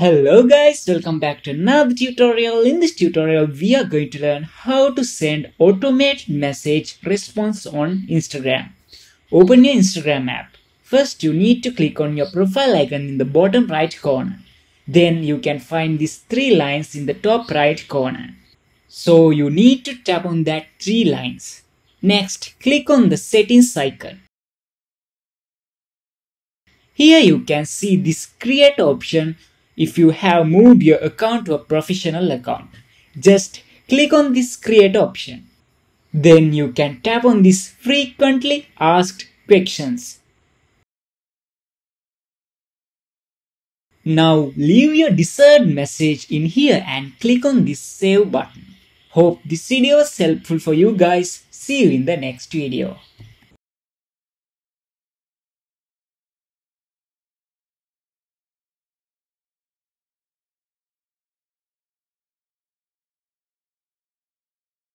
Hello guys, welcome back to another tutorial. In this tutorial, we are going to learn how to send automate message response on Instagram. Open your Instagram app. First, you need to click on your profile icon in the bottom right corner. Then you can find these three lines in the top right corner. So you need to tap on that three lines. Next, click on the settings icon. Here you can see this create option if you have moved your account to a professional account. Just click on this create option. Then you can tap on this frequently asked questions. Now leave your desired message in here and click on this save button. Hope this video was helpful for you guys. See you in the next video.